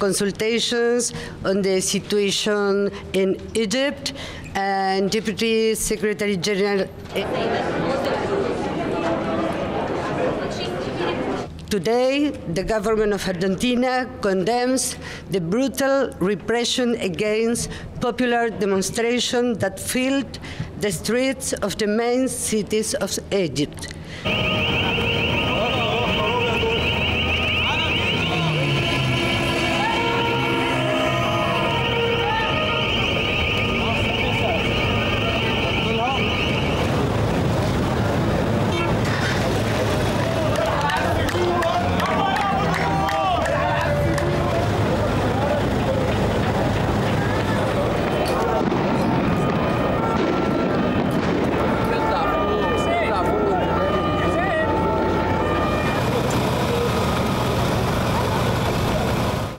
consultations on the situation in Egypt, and Deputy Secretary General. Today, the government of Argentina condemns the brutal repression against popular demonstrations that filled the streets of the main cities of Egypt.